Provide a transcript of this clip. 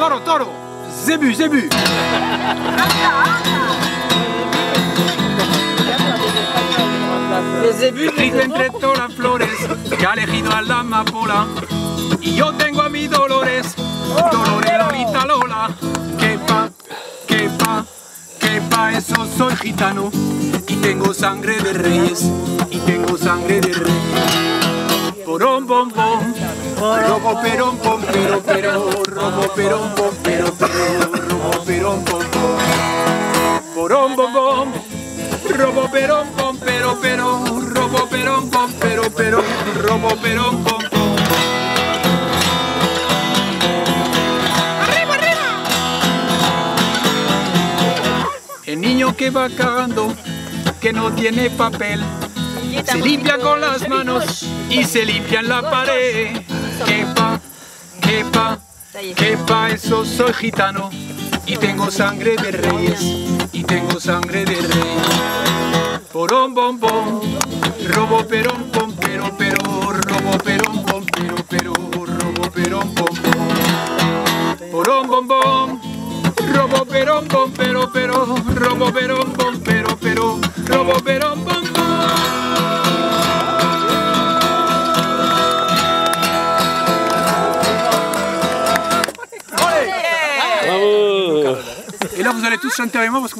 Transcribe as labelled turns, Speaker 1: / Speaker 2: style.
Speaker 1: toro, toro. Zébu.
Speaker 2: Le zébu,
Speaker 1: Rico entre todas las flores que ha elegido a la amapola. Y yo tengo a mi Dolores, Dolores Lolita Lola. Que pa, que pa, que pa, eso soy gitano. Y tengo sangre de reyes, y tengo sangre de reyes. Porón, bom, bom, robo, perón, pom, pero, pero, robo, perón, pom, pero, pero, robo, perón, pom, pom. Porón, bom, bom, robo, perón, pom, pero, pero, robo, perón, pom, pero, pero, robo, perón, pom, pom. El niño que va cagando, que no tiene papel, se limpia con las manos y se limpia en la pared. Quepa, quepa, quepa, eso soy gitano y tengo sangre de reyes y tengo sangre de reyes. Porón, bom, bom, robo, perón, pom, pero, pero, robo, perón, pom, pero, pero, robo, perón, pom. Porón, bom, bom, robo, perón, pom, pero, pero, robo, perón, Et là, vous allez tous chanter avec moi parce que